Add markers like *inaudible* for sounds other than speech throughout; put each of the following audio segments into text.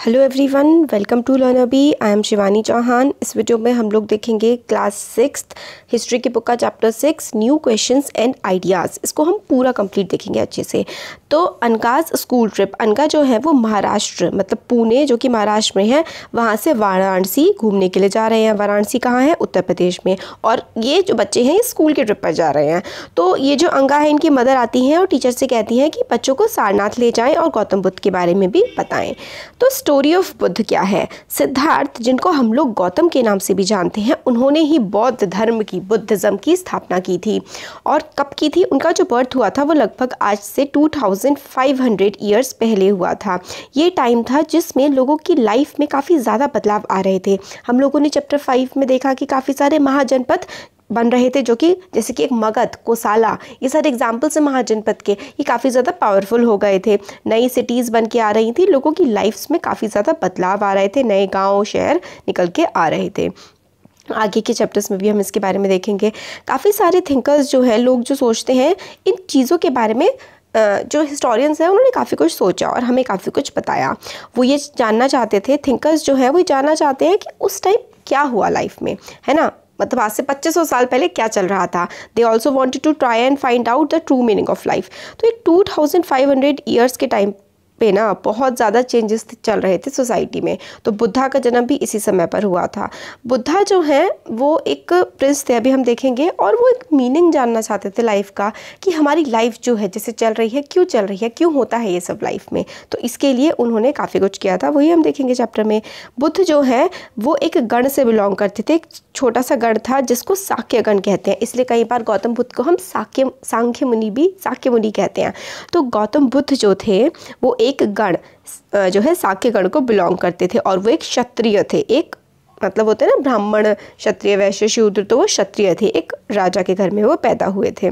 Hello everyone welcome to learner B I am Shivani Chauhan इस video में हम लोग देखेंगे क्लास सिक्स हिस्ट्री की बुक का chapter six new questions and ideas इसको हम पूरा कंप्लीट देखेंगे अच्छे से। तो अनकाज स्कूल ट्रिप अनका जो है वो महाराष्ट्र मतलब पुणे जो कि महाराष्ट्र में है, वहाँ से वाराणसी घूमने के लिए जा रहे हैं। वाराणसी कहाँ है? उत्तर प्रदेश में। और ये जो बच्चे हैं, ये स्कूल के ट्रिप पर जा रहे हैं। तो ये जो अंगा है, इनकी मदर आती हैं और टीचर से कहती हैं कि बच्चों को सारनाथ ले जाएँ और गौतम बुद्ध के बारे में भी बताएँ। तो स्टोरी ऑफ़ बुद्ध क्या है? सिद्धार्थ, जिनको हम लोग गौतम के नाम से भी जानते हैं, उन्होंने ही बौद्ध धर्म की, बुद्धिज़्म की स्थापना की थी। और कब की थी? उनका जो बर्थ हुआ था, वो लगभग आज से 2500 ईयर्स पहले हुआ था। ये टाइम था जिसमें लोगों की लाइफ में काफ़ी ज़्यादा बदलाव आ रहे थे। हम लोगों ने चैप्टर फाइव में देखा कि काफ़ी सारे महाजनपद बन रहे थे, जो कि जैसे कि एक मगध, कोसाला, ये सारे एग्जाम्पल्स हैं महाजनपद के, ये काफ़ी ज़्यादा पावरफुल हो गए थे। नई सिटीज़ बन के आ रही थी, लोगों की लाइफ्स में काफ़ी ज़्यादा बदलाव आ रहे थे, नए गाँव, शहर निकल के आ रहे थे। आगे के चैप्टर्स में भी हम इसके बारे में देखेंगे। काफ़ी सारे थिंकर्स जो है, लोग जो सोचते हैं, इन चीज़ों के बारे में जो हिस्टोरियंस हैं, उन्होंने काफ़ी कुछ सोचा और हमें काफ़ी कुछ बताया। वो ये जानना चाहते थे थिंकर्स जो है, वो जानना चाहते हैं कि उस टाइम क्या हुआ लाइफ में, है ना? मतलब आज से 2500 साल पहले क्या चल रहा था? They also wanted to try and find out the true meaning of life तो ये two thousand five hundred years के टाइम पे ना बहुत ज़्यादा चेंजेस चल रहे थे सोसाइटी में। तो बुद्धा का जन्म भी इसी समय पर हुआ था। बुद्धा जो है, वो एक प्रिंस थे, अभी हम देखेंगे, और वो एक मीनिंग जानना चाहते थे लाइफ का, कि हमारी लाइफ जो है, जैसे चल रही है, क्यों चल रही है, क्यों होता है ये सब लाइफ में। तो इसके लिए उन्होंने काफ़ी कुछ किया था। वही हम देखेंगे चैप्टर में। बुद्ध जो है, वो एक गण से बिलोंग करते थे। एक छोटा सा गण था, जिसको साक्य गण कहते हैं। इसलिए कई बार गौतम बुद्ध को हम साक्य सांख्य मुनि भी साक्य मुनि कहते हैं। तो गौतम बुद्ध जो थे, वो एक एक गण जो है साक्य गण को बिलोंग करते थे और वो एक क्षत्रिय थे। एक मतलब होते हैं ना ब्राह्मण क्षत्रिय, वैश्य शूद्र तो वो क्षत्रिय थे। एक राजा के घर में वो पैदा हुए थे।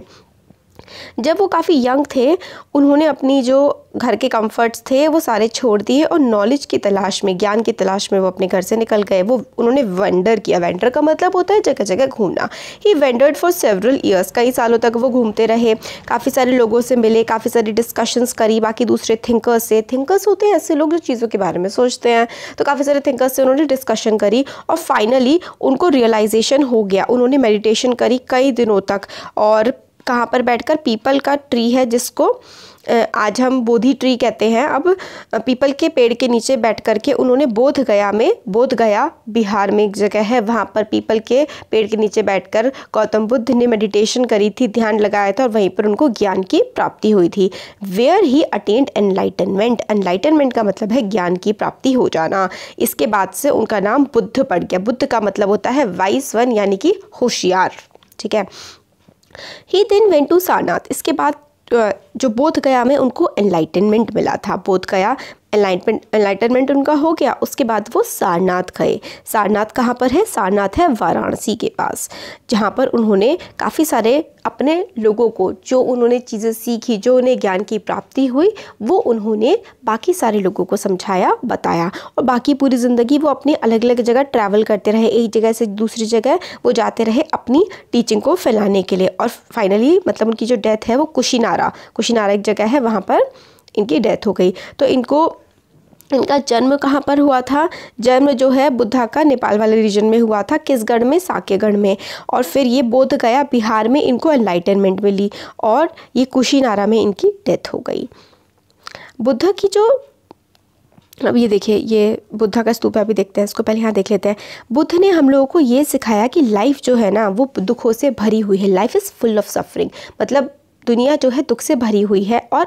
जब वो काफ़ी यंग थे, उन्होंने अपनी जो घर के कंफर्ट्स थे, वो सारे छोड़ दिए और नॉलेज की तलाश में, ज्ञान की तलाश में वो अपने घर से निकल गए। वो, उन्होंने वेंडर किया। वेंडर का मतलब होता है जगह जगह घूमना। He wandered for several years कई सालों तक वो घूमते रहे। काफ़ी सारे लोगों से मिले, काफ़ी सारी डिस्कशंस करी। बाकी दूसरे थिंकर्स से। थिंकर्स होते हैं ऐसे लोग जो चीज़ों के बारे में सोचते हैं। तो काफ़ी सारे थिंकर्स से उन्होंने डिस्कशन करी और फाइनली उनको रियलाइजेशन हो गया। उन्होंने मेडिटेशन करी कई दिनों तक और कहाँ पर बैठकर पीपल का ट्री है जिसको आज हम बोधि ट्री कहते हैं। अब पीपल के पेड़ के नीचे बैठ कर के उन्होंने बोध गया में, बोध गया बिहार में एक जगह है, वहाँ पर पीपल के पेड़ के नीचे बैठकर गौतम बुद्ध ने मेडिटेशन करी थी, ध्यान लगाया था और वहीं पर उनको ज्ञान की प्राप्ति हुई थी। Where he attained enlightenment enlightenment का मतलब है ज्ञान की प्राप्ति हो जाना। इसके बाद से उनका नाम बुद्ध पड़ गया। बुद्ध का मतलब होता है वाइस वन यानी कि होशियार। ठीक है? He then went to Sarnath इसके बाद जो बोध गया में उनको एनलाइटनमेंट मिला था बोध गया एनलाइटमेंट एनलाइटनमेंट उनका हो गया। उसके बाद वो सारनाथ गए। सारनाथ कहाँ पर है? सारनाथ है वाराणसी के पास, जहाँ पर उन्होंने काफ़ी सारे अपने लोगों को, जो उन्होंने चीज़ें सीखी, जो उन्हें ज्ञान की प्राप्ति हुई, वो उन्होंने बाकी सारे लोगों को समझाया, बताया। और बाकी पूरी ज़िंदगी वो अपनी अलग अलग जगह ट्रैवल करते रहे। एक जगह से दूसरी जगह वो जाते रहे अपनी टीचिंग को फैलाने के लिए। और फाइनली मतलब उनकी जो डेथ है वो कुशीनारा। कुशीनारा एक जगह है, वहाँ पर इनकी डेथ हो गई। तो इनको, इनका जन्म कहाँ पर हुआ था? जन्म जो है बुद्धा का नेपाल वाले रीजन में हुआ था, किसगढ़ में? साकेगढ़ में। और फिर ये बोध गया, बिहार में इनको एनलाइटनमेंट मिली और ये कुशीनारा में इनकी डेथ हो गई। बुद्धा की जो, अब ये देखिए, ये बुद्धा का स्तूप अभी देखते हैं, इसको पहले यहाँ देख लेते हैं। बुद्ध ने हम लोगों को ये सिखाया कि लाइफ जो है ना, वो दुखों से भरी हुई है। Life is full of suffering मतलब दुनिया जो है दुख से भरी हुई है और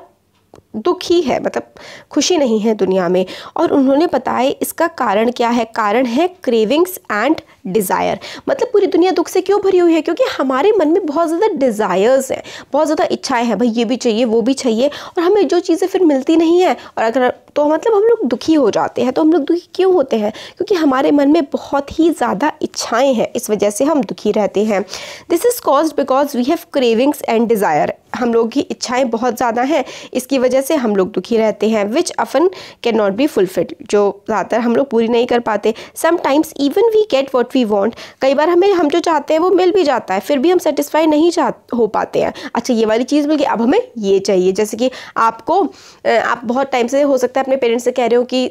दुखी है मतलब खुशी नहीं है दुनिया में। और उन्होंने बताया इसका कारण क्या है? कारण है क्रेविंग्स एंड डिज़ायर मतलब पूरी दुनिया दुख से क्यों भरी हुई है? क्योंकि हमारे मन में बहुत ज़्यादा डिज़ायर्स हैं, बहुत ज़्यादा इच्छाएँ हैं। भाई, ये भी चाहिए, वो भी चाहिए, और हमें जो चीज़ें फिर मिलती नहीं है, और अगर तो मतलब हम लोग दुखी हो जाते हैं। तो हम लोग दुखी क्यों होते हैं? क्योंकि हमारे मन में बहुत ही ज़्यादा इच्छाएँ हैं, इस वजह से हम दुखी रहते हैं। This is cause because we have cravings and desire हम लोग की इच्छाएँ बहुत ज़्यादा हैं, इसकी वजह से हम लोग दुखी रहते हैं which often can not be fulfilled जो ज़्यादातर हम लोग पूरी नहीं कर पाते। Sometimes even we get what we want कई बार हमें, हम जो चाहते हैं वो मिल भी जाता है, फिर भी हम सेटिस्फाई नहीं चाह, हो पाते हैं। अच्छा ये वाली चीज़ मिल गई अब हमें ये चाहिए, जैसे कि आपको आप बहुत टाइम से हो सकता है अपने पेरेंट्स से कह रहे हो कि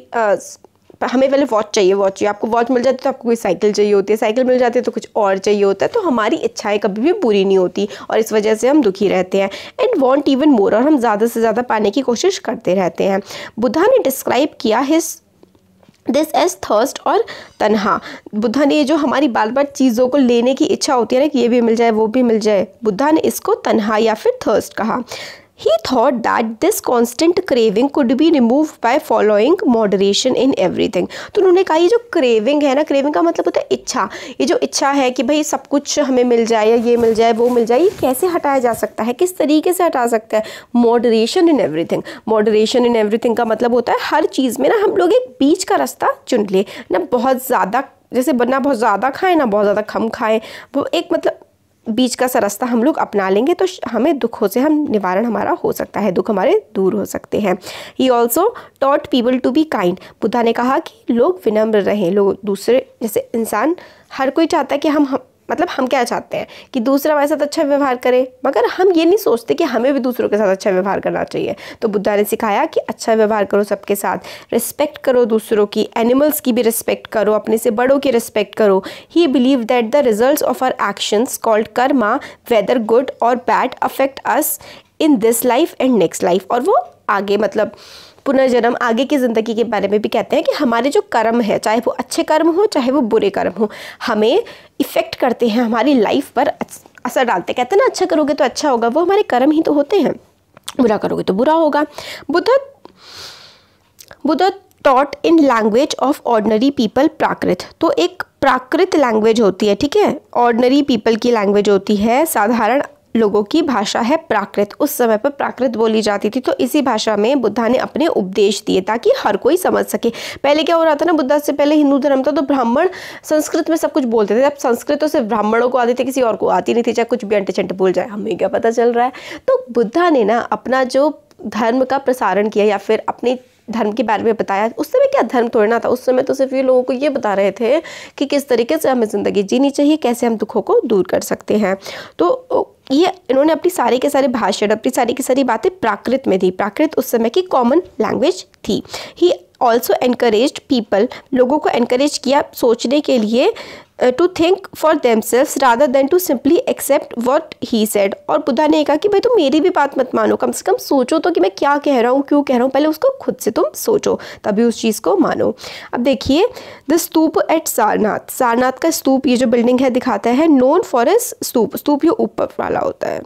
हमें पहले वॉच चाहिए वॉच चाहिए। आपको वॉच मिल जाती है तो आपको कोई साइकिल चाहिए होती है। साइकिल मिल जाती है तो कुछ और चाहिए होता है। तो हमारी इच्छाएँ कभी भी पूरी नहीं होती और इस वजह से हम दुखी रहते हैं एंड वॉन्ट इवन मोर और हम ज़्यादा से ज़्यादा पाने की कोशिश करते रहते हैं। बुद्धा ने डिस्क्राइब किया हिस दिस एज थर्स्ट और तनहा। बुद्धा ने जो हमारी बार बार चीज़ों को लेने की इच्छा होती है ना कि ये भी मिल जाए, वो भी मिल जाए। बुद्धा ने इसको तनहा या फिर थर्स्ट कहा। He thought that this constant craving could be removed by following moderation in everything. तो उन्होंने कहा, ये जो क्रेविंग है ना क्रेविंग का मतलब होता है इच्छा। ये जो इच्छा है कि भाई सब कुछ हमें मिल जाए या ये मिल जाए, वो मिल जाए, ये कैसे हटाया जा सकता है? किस तरीके से हटा सकता है? Moderation in everything moderation in everything का मतलब होता है हर चीज़ में ना हम लोग एक बीच का रास्ता चुन ले। ना बहुत ज़्यादा, जैसे ना बहुत ज़्यादा खाएँ, ना बहुत ज़्यादा कम खाएँ। वो एक मतलब बीच का सा रास्ता हम लोग अपना लेंगे तो हमें दुखों से हम निवारण हमारा हो सकता है दुख हमारे दूर हो सकते हैं। He also taught people to be kind Buddha ने कहा कि लोग विनम्र रहें लोग दूसरे जैसे इंसान हर कोई चाहता है कि हम, हम मतलब हम क्या चाहते हैं कि दूसरा हमारे साथ अच्छा व्यवहार करे, मगर हम ये नहीं सोचते कि हमें भी दूसरों के साथ अच्छा व्यवहार करना चाहिए। तो बुद्धा ने सिखाया कि अच्छा व्यवहार करो सबके साथ रिस्पेक्ट करो दूसरों की एनिमल्स की भी रिस्पेक्ट करो, अपने से बड़ों की रिस्पेक्ट करो। He believe that the result of our actions called karma whether good और bad affect us in this life and next life और वो आगे मतलब पुनर्जन्म आगे की ज़िंदगी के बारे में भी कहते हैं कि हमारे जो कर्म है, चाहे वो अच्छे कर्म हो, चाहे वो बुरे कर्म हो, हमें इफ़ेक्ट करते हैं, हमारी लाइफ पर असर डालते कहते हैं ना अच्छा करोगे तो अच्छा होगा। वो हमारे कर्म ही तो होते हैं। बुरा करोगे तो बुरा होगा। Buddha Buddha taught in language of ordinary people Prakrit. तो एक प्राकृत लैंग्वेज होती है, ठीक है? ऑर्डनरी पीपल की लैंग्वेज होती है, साधारण लोगों की भाषा है प्राकृत। उस समय पर प्राकृत बोली जाती थी तो इसी भाषा में बुद्धा ने अपने उपदेश दिए ताकि हर कोई समझ सके। पहले क्या हो रहा था ना, बुद्धा से पहले हिंदू धर्म था तो ब्राह्मण संस्कृत में सब कुछ बोलते थे। अब संस्कृत तो सिर्फ़ ब्राह्मणों को आती थी, किसी और को आती नहीं थी, चाहे कुछ भी अंटे चंटे बोल जाए, हमें क्या पता चल रहा है? तो बुद्धा ने ना अपना जो धर्म का प्रसारण किया या फिर अपने धर्म के बारे में बताया, उस समय क्या धर्म तोड़ना था? उस समय तो सिर्फ़ ये लोगों को ये बता रहे थे कि किस तरीके से हमें ज़िंदगी जीनी चाहिए, कैसे हम दुखों को दूर कर सकते हैं। तो ये इन्होंने अपनी सारे के सारे भाषण, अपनी सारी की सारी बातें प्राकृत में दी। प्राकृत उस समय की कॉमन लैंग्वेज थी। ही ऑल्सो एनकरेज पीपल लोगों को एनकरेज किया सोचने के लिए to think for themselves rather than to simply accept what he said और बुद्धा ने कहा कि भाई तुम मेरी भी बात मत मानो। कम से कम सोचो तो कि मैं क्या कह रहा हूँ, क्यों कह रहा हूँ। पहले उसको खुद से तुम सोचो, तभी उस चीज़ को मानो। अब देखिए द स्तूप एट सारनाथ सारनाथ का स्तूप ये जो बिल्डिंग है, दिखाता है known for as stupa stupa ये ऊपर वाला होता है।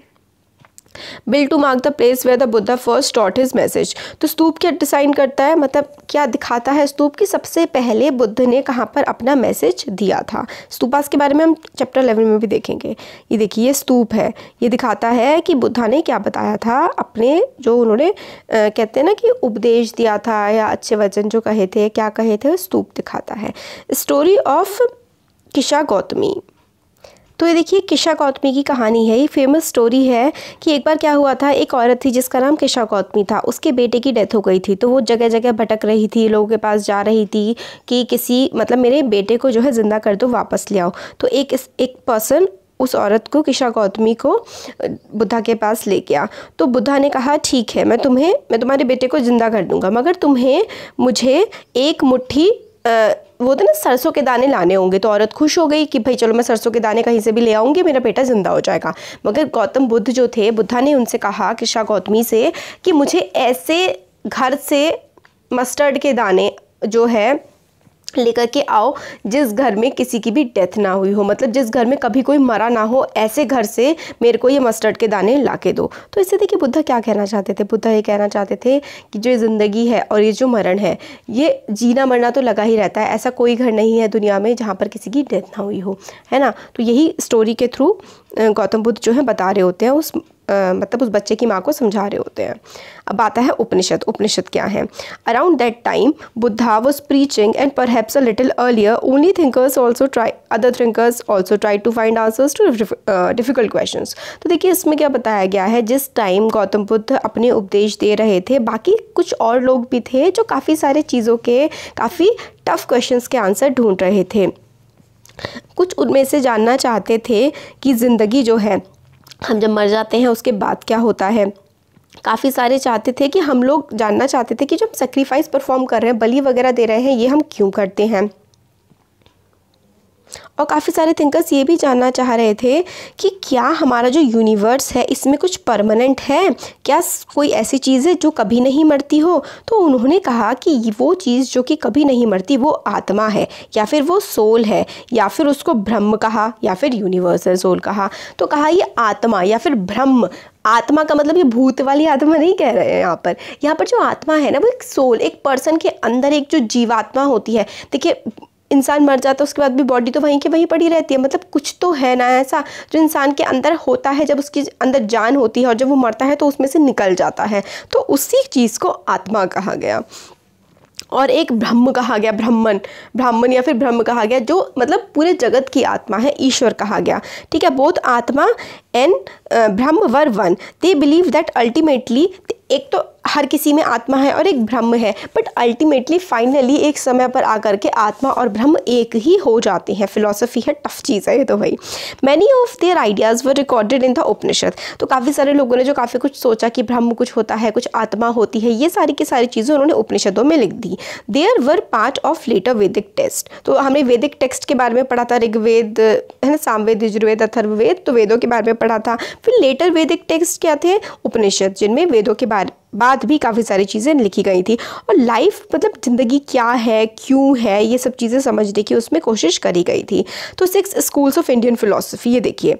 Built to mark the place where the Buddha first taught his message तो स्तूप क्या डिसाइन करता है? मतलब क्या दिखाता है स्तूप की सबसे पहले बुद्ध ने कहाँ पर अपना मैसेज दिया था? स्तूपास के बारे में हम चैप्टर इलेवन में भी देखेंगे। ये देखिए, ये स्तूप है। ये दिखाता है कि बुद्धा ने क्या बताया था? अपने जो उन्होंने कहते हैं ना कि उपदेश दिया था या अच्छे वचन जो कहे थे, क्या कहे थे स्तूप दिखाता है। Story of Kisha Gautami. तो ये देखिए किशा गौतमी की कहानी है। ये फ़ेमस स्टोरी है कि एक बार क्या हुआ था, एक औरत थी जिसका नाम किशा गौतमी था। उसके बेटे की डेथ हो गई थी तो वो जगह जगह भटक रही थी, लोगों के पास जा रही थी कि किसी मतलब मेरे बेटे को जो है ज़िंदा कर दो, वापस ले आओ। तो एक एक पर्सन उस औरत को, किशा गौतमी को बुद्धा के पास ले गया। तो बुद्धा ने कहा, ठीक है, मैं तुम्हें, मैं तुम्हारे बेटे को ज़िंदा कर दूँगा, मगर तुम्हें, मुझे एक मुट्ठी वो तो ना, सरसों के दाने लाने होंगे तो औरत खुश हो गई कि भाई चलो मैं सरसों के दाने कहीं से भी ले आऊँगी, मेरा बेटा ज़िंदा हो जाएगा। मगर गौतम बुद्ध जो थे, बुद्धा ने उनसे कहा किशा गौतमी से, कि मुझे ऐसे घर से मस्टर्ड के दाने जो है लेकर के आओ, जिस घर में किसी की भी डेथ ना हुई हो। मतलब जिस घर में कभी कोई मरा ना हो, ऐसे घर से मेरे को ये मस्टर्ड के दाने ला के दो। तो इससे देखिए बुद्धा क्या कहना चाहते थे? बुद्धा ये कहना चाहते थे कि जो ज़िंदगी है और ये जो मरण है, ये जीना मरना तो लगा ही रहता है। ऐसा कोई घर नहीं है दुनिया में जहाँ पर किसी की डेथ ना हुई हो। है ना? तो यही स्टोरी के थ्रू गौतम बुद्ध जो है बता रहे होते हैं। उस मतलब उस बच्चे की माँ को समझा रहे होते हैं। अब आता है उपनिषद। उपनिषद क्या है? Around that time Buddha was preaching and perhaps a little earlier only thinkers also try other thinkers also try to find answers to difficult question तो देखिए, इसमें क्या बताया गया है? जिस टाइम गौतम बुद्ध अपने उपदेश दे रहे थे, बाकी कुछ और लोग भी थे जो काफ़ी सारे चीज़ों के, काफ़ी टफ क्वेश्चन के आंसर ढूंढ रहे थे। कुछ उनमें से जानना चाहते थे कि ज़िंदगी जो है हम जब मर जाते हैं, उसके बाद क्या होता है? काफ़ी सारे चाहते थे कि हम लोग जानना चाहते थे कि जब सेक्रीफाइस परफॉर्म कर रहे हैं, बलि वगैरह दे रहे हैं, ये हम क्यों करते हैं? और काफ़ी सारे थिंकर्स ये भी जानना चाह रहे थे कि क्या हमारा जो यूनिवर्स है, इसमें कुछ परमानेंट है? क्या कोई ऐसी चीज़ है जो कभी नहीं मरती हो? तो उन्होंने कहा कि वो चीज़ जो कि कभी नहीं मरती, वो आत्मा है, या फिर वो सोल है, या फिर उसको ब्रह्म कहा, या फिर यूनिवर्सल सोल कहा। तो कहा ये आत्मा, या फिर ब्रह्म, आत्मा का मतलब ये भूत वाली आत्मा नहीं कह रहे हैं यहाँ पर। यहाँ पर जो आत्मा है ना, वो एक सोल एक पर्सन के अंदर एक जो जीवात्मा होती है। देखिए इंसान मर जाता है, उसके बाद भी बॉडी तो वहीं की वहीं पड़ी रहती है। मतलब कुछ तो है ना ऐसा जो इंसान के अंदर होता है, जब उसकी अंदर जान होती है और जब वो मरता है तो उसमें से निकल जाता है। तो उसी चीज़ को आत्मा कहा गया। और एक ब्रह्म कहा गया ब्राह्मण ब्राह्मण या फिर ब्रह्म कहा गया, जो मतलब पूरे जगत की आत्मा है, ईश्वर कहा गया। ठीक है, both atma and Brahma were one they believe that ultimately एक तो हर किसी में आत्मा है और एक ब्रह्म है बट अल्टीमेटली फाइनली एक समय पर आकर के आत्मा और ब्रह्म एक ही हो जाते हैं। फिलोसफी है टफ चीज़ है ये तो भाई। Many of their ideas were recorded in the Upanishad तो काफ़ी सारे लोगों ने जो काफ़ी कुछ सोचा कि ब्रह्म कुछ होता है, कुछ आत्मा होती है, ये सारी की सारी चीज़ें उन्होंने उपनिषदों में लिख दी। There were part of later Vedic text तो हमने वैदिक टेक्स्ट के बारे में पढ़ा था, ऋग्वेद, है ना, सामवेद, यजुर्वेद, अथर्ववेद तो वेदों के बारे में पढ़ा था। फिर लेटर वैदिक टेक्स्ट क्या थे? उपनिषद, जिनमें वेदों के बारे बाद भी काफ़ी सारी चीज़ें लिखी गई थी। और लाइफ मतलब ज़िंदगी क्या है, क्यों है, ये सब चीज़ें समझने की उसमें कोशिश करी गई थी। तो six schools of Indian philosophy ये देखिए।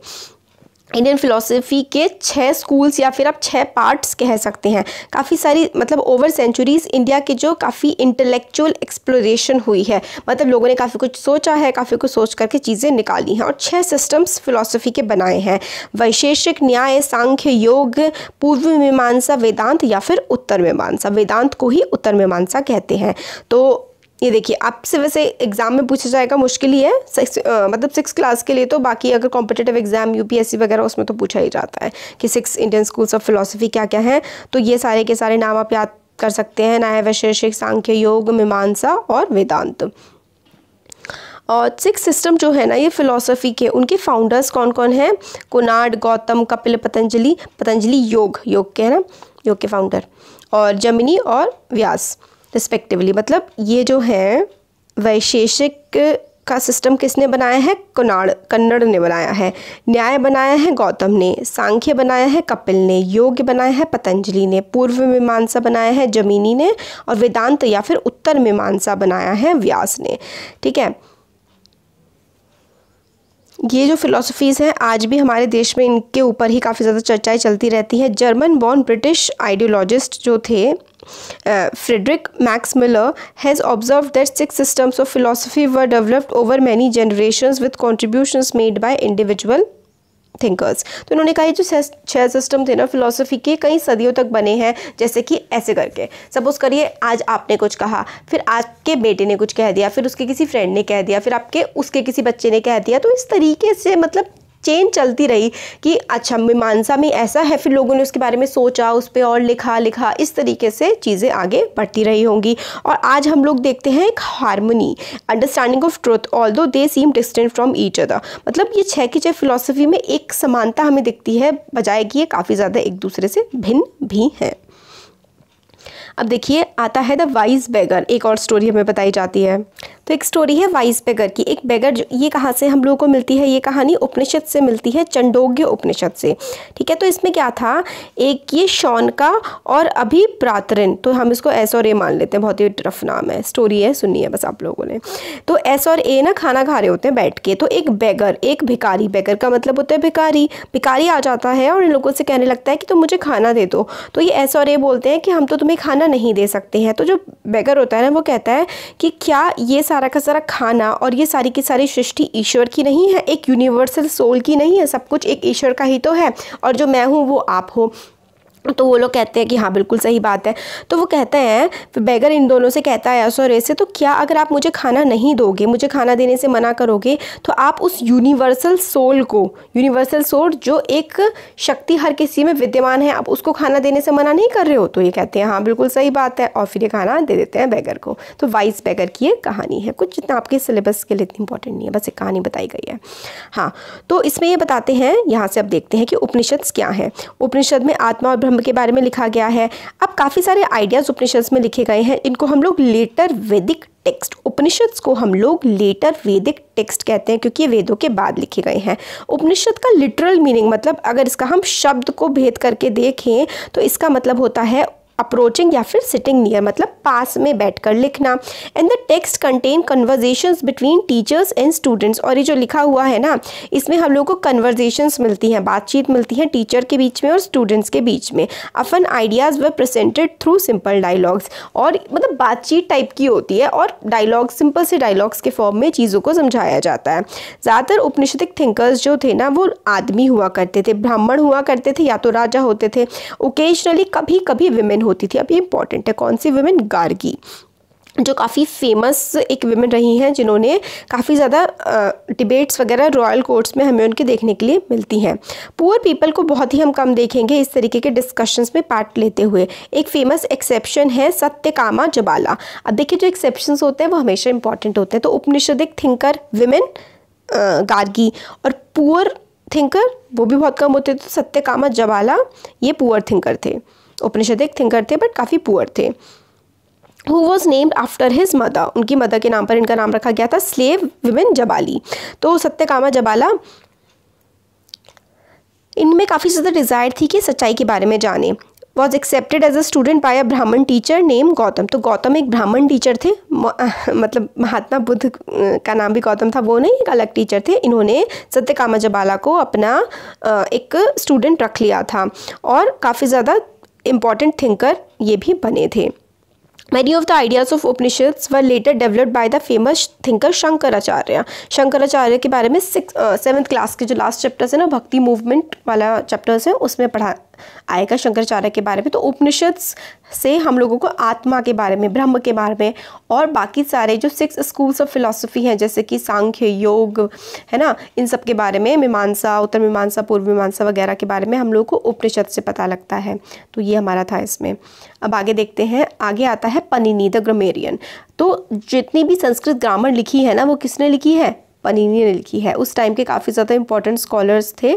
इंडियन फ़िलासफ़ी के छः स्कूल्स या फिर आप छः पार्ट्स कह सकते हैं। काफ़ी सारी मतलब ओवर सेंचुरीज़ इंडिया के जो काफ़ी इंटेलेक्चुअल एक्सप्लोरेशन हुई है। मतलब लोगों ने काफ़ी कुछ सोचा है, काफ़ी कुछ सोच करके चीज़ें निकाली हैं और छः सिस्टम्स फ़िलासफ़ी के बनाए हैं। वैशेषिक न्याय, सांख्य, योग, पूर्व मीमांसा, वेदांत या फिर उत्तर मीमांसा। वेदांत को ही उत्तर मीमांसा कहते हैं। तो ये देखिए आपसे वैसे एग्ज़ाम में पूछा जाएगा, मुश्किल ही है। सिक्स मतलब सिक्स क्लास के लिए तो बाकी अगर कॉम्पिटेटिव एग्ज़ाम यूपीएससी वगैरह उसमें तो पूछा ही जाता है कि six Indian schools of philosophy क्या क्या हैं। तो ये सारे के सारे नाम आप याद कर सकते हैं न्याय वैशेषिक, सांख्य, योग, मीमांसा और वेदांत। और सिक्स सिस्टम जो है ना, ये फ़िलासफ़ी के, उनके फाउंडर्स कौन कौन हैं? कुनाड, गौतम, कपिल, पतंजलि पतंजलि योग योग के है ना, योग के फाउंडर और जमिनी और व्यास। रिस्पेक्टिवली मतलब ये जो है, वैशेषिक का सिस्टम किसने बनाया है? कुनाड़ कन्नड़ ने बनाया है। न्याय बनाया है गौतम ने, सांख्य बनाया है कपिल ने योग बनाया है पतंजलि ने, पूर्व मीमांसा बनाया है जमीनी ने, और वेदांत या फिर उत्तर मीमांसा बनाया है व्यास ने। ठीक है? ये जो फ़िलासफ़ीज़ हैं, आज भी हमारे देश में इनके ऊपर ही काफ़ी ज़्यादा चर्चाएँ चलती रहती हैं। जर्मन बॉर्न ब्रिटिश आइडियोलॉजिस्ट जो थे Frederick Max Muller has observe that six systems of philosophy were developed over many generations with contributions made by individual thinkers तो इन्होंने कहा जो छह सिस्टम थे ना फिलोसफी के कई सदियों तक बने हैं, जैसे कि ऐसे करके। सपोज़ करिए, आज आपने कुछ कहा, फिर आपके बेटे ने कुछ कह दिया, फिर उसके किसी फ्रेंड ने कह दिया, फिर आपके उसके किसी बच्चे ने कह दिया तो इस तरीके से मतलब चेन चलती रही कि अच्छा मीमांसा में ऐसा है, फिर लोगों ने उसके बारे में सोचा, उस पर और लिखा लिखा, इस तरीके से चीज़ें आगे बढ़ती रही होंगी। और आज हम लोग देखते हैं एक harmony understanding of truth although they seem distant from each other मतलब ये छः की छः फिलोसफी में एक समानता हमें दिखती है, बजाय कि ये काफ़ी ज़्यादा एक दूसरे से भिन्न भी हैं। अब देखिए, आता है द वाइज बेगर एक और स्टोरी हमें बताई जाती है। तो एक स्टोरी है वाइस बेगर की। एक बेगर ये कहाँ से हम लोगों को मिलती है? ये कहानी उपनिषद से मिलती है, चंडोग्य उपनिषद से। ठीक है तो इसमें क्या था? एक ये शौन का और अभी प्रातरिन तो हम इसको एस और ए मान लेते हैं, बहुत ही टफ नाम है। स्टोरी है सुनी है बस आप लोगों ने। तो एस और ए ना खाना खा रहे होते हैं बैठ के तो एक बेगर एक भिकारी बेगर का मतलब होता है भिकारी भिकारी आ जाता है और इन लोगों से कहने लगता है कि तुम मुझे खाना दे दो। तो ये एस और ए बोलते हैं कि हम तो तुम्हें खाना नहीं दे सकते हैं। तो जो बेगर होता है ना, वो कहता है कि क्या ये सारा का सारा खाना और ये सारी की सारी सृष्टि ईश्वर की नहीं है, एक यूनिवर्सल सोल की नहीं है, सब कुछ एक ईश्वर का ही तो है। और जो मैं हूँ, वो आप हो। तो वो लोग कहते हैं कि हाँ बिल्कुल सही बात है। तो वो कहते हैं, बैगर इन दोनों से कहता है ऐसा और ऐसे तो क्या अगर आप मुझे खाना नहीं दोगे, मुझे खाना देने से मना करोगे तो आप उस यूनिवर्सल सोल को, यूनिवर्सल सोल जो एक शक्ति हर किसी में विद्यमान है, आप उसको खाना देने से मना नहीं कर रहे हो? तो ये कहते हैं हाँ बिल्कुल सही बात है। और फिर ये खाना दे देते हैं बैगर को। तो वाइस बैगर की ये कहानी है। कुछ जितना आपके सिलेबस के लिए इतनी इंपॉर्टेंट नहीं है, बस एक कहानी बताई गई है। हाँ तो इसमें ये बताते हैं, यहाँ से आप देखते हैं कि उपनिषद क्या है। उपनिषद में आत्मा और ब्रह्म के बारे में लिखा गया है। अब काफ़ी सारे आइडियाज़ उपनिषद में लिखे गए हैं। इनको हम लोग लेटर वैदिक टेक्स्ट उपनिषद को हम लोग लेटर वैदिक टेक्स्ट कहते हैं, क्योंकि ये वेदों के बाद लिखे गए हैं। उपनिषद का लिटरल मीनिंग मतलब अगर इसका हम शब्द को भेद करके देखें तो इसका मतलब होता है अप्रोचिंग या फिर सिटिंग नियर मतलब पास में बैठकर लिखना। And the text contain conversations between teachers and students और ये जो लिखा हुआ है ना, इसमें हम लोग को कन्वर्जेशंस मिलती हैं, बातचीत मिलती है टीचर के बीच में और स्टूडेंट्स के बीच में। Often ideas were presented through simple dialogues और मतलब बातचीत टाइप की होती है और डायलॉग सिंपल से डायलॉग्स के फॉर्म में चीज़ों को समझाया जाता है। ज़्यादातर उपनिषदिक थिंकर्स जो थे ना, वो आदमी हुआ करते थे, ब्राह्मण हुआ करते थे या तो राजा होते थे। ओकेजनली कभी कभी विमेन होती थी। अब ये इंपॉर्टेंट है, कौन सी वुमेन गार्गी, जो काफ़ी फ़ेमस एक विमेन रही हैं, जिन्होंने काफ़ी ज़्यादा डिबेट्स वगैरह रॉयल कोर्ट्स में हमें उनके देखने के लिए मिलती हैं। पुअर पीपल को बहुत ही हम कम देखेंगे इस तरीके के डिस्कशंस में पार्ट लेते हुए। एक फ़ेमस एक्सेप्शन है सत्यकामा जबाला अब देखिए, जो एक्सेप्शंस होते हैं, वो हमेशा इंपॉर्टेंट होते हैं। तो उपनिषदिक थिंकर विमेन गार्गी और पुअर थिंकर वो भी बहुत कम होते थे तो सत्यकामा जबाला ये पुअर थिंकर थे। उपनिषदिक थिंकर थे बट काफ़ी पुअर थे। Who was named after his mother उनकी मदर के नाम पर इनका नाम रखा गया था स्लेव विमेन जबाली तो सत्यकामा जबाला इनमें काफ़ी ज़्यादा डिज़ायर थी कि सच्चाई के बारे में जाने। Was accepted as a student by a Brahmin teacher name Gautam तो गौतम एक ब्राह्मण टीचर थे *laughs* मतलब महात्मा बुद्ध का नाम भी गौतम था, वो नहीं, एक अलग टीचर थे। इन्होंने सत्यकामा जबाला को अपना एक स्टूडेंट रख लिया था। और काफ़ी ज़्यादा इंपॉर्टेंट थिंकर ये भी बने थे। Many of the ideas of Upanishads were later developed by the famous thinker Shankaracharya Shankaracharya के बारे में सिक्स सेवन्थ क्लास के जो लास्ट चैप्टर्स है ना, भक्ति मूवमेंट वाला चैप्टर्स है, उसमें पढ़ा आएगा शंकराचार्य के बारे में तो उपनिषद से हम लोगों को आत्मा के बारे में, ब्रह्म के बारे में और बाकी सारे जो सिक्स स्कूल्स ऑफ़ फिलोसफी हैं, जैसे कि सांख्य, योग, है ना? इन सब के बारे में, मीमांसा, उत्तर मीमांसा, पूर्व मीमांसा वगैरह के बारे में हम लोग को उपनिषद से पता लगता है। तो ये हमारा था इसमें। अब आगे देखते हैं। आगे आता है पनिनी द ग्रामेरियन तो जितनी भी संस्कृत ग्रामर लिखी है ना, वो किसने लिखी है? पनिनी ने लिखी है। उस टाइम के काफ़ी ज़्यादा इंपॉर्टेंट स्कॉलर्स थे।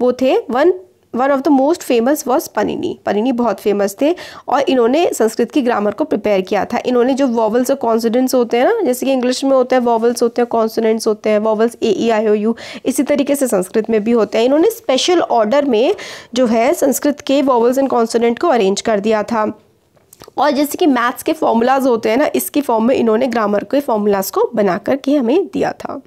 वो थे one one of the most famous was Panini Panini बहुत फ़ेमस थे और इन्होंने संस्कृत की ग्रामर को प्रिपेयर किया था। इन्होंने जो वॉवल्स और कॉन्सिडेंट्स होते हैं ना, जैसे कि इंग्लिश में होते हैं वॉवल्स होते हैं कॉन्सिडेंट्स होते हैं vowels A E I O you इसी तरीके से संस्कृत में भी होते हैं। इन्होंने स्पेशल ऑर्डर में जो है संस्कृत के वॉवल्स एंड कॉन्सिडेंट को अरेंज कर दिया था। और जैसे कि मैथ्स के फॉर्मूलाज होते हैं ना, इसके फॉर्म में इन्होंने ग्रामर के फॉर्मूलाज को बना करके हमें दिया था।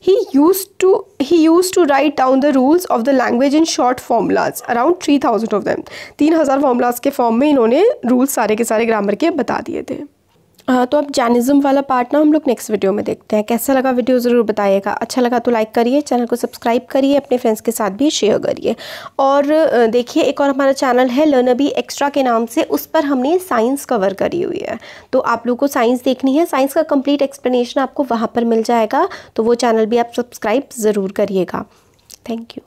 He used to he used to write down the rules of the language in short formulas around 3000 of them 3000 formulas के फॉर्म में इन्होंने रूल्स सारे के सारे ग्रामर के बता दिए थे हाँ तो अब जैनिज़्म वाला पार्ट ना हम लोग नेक्स्ट वीडियो में देखते हैं। कैसा लगा वीडियो ज़रूर बताइएगा। अच्छा लगा तो लाइक करिए चैनल को सब्सक्राइब करिए, अपने फ्रेंड्स के साथ भी शेयर करिए। और देखिए, एक और हमारा चैनल है लर्न अभी एक्स्ट्रा के नाम से, उस पर हमने साइंस कवर करी हुई है। तो आप लोग को साइंस देखनी है। साइंस का कंप्लीट एक्सप्लेनेशन आपको वहाँ पर मिल जाएगा। तो वो चैनल भी आप सब्सक्राइब ज़रूर करिएगा। Thank you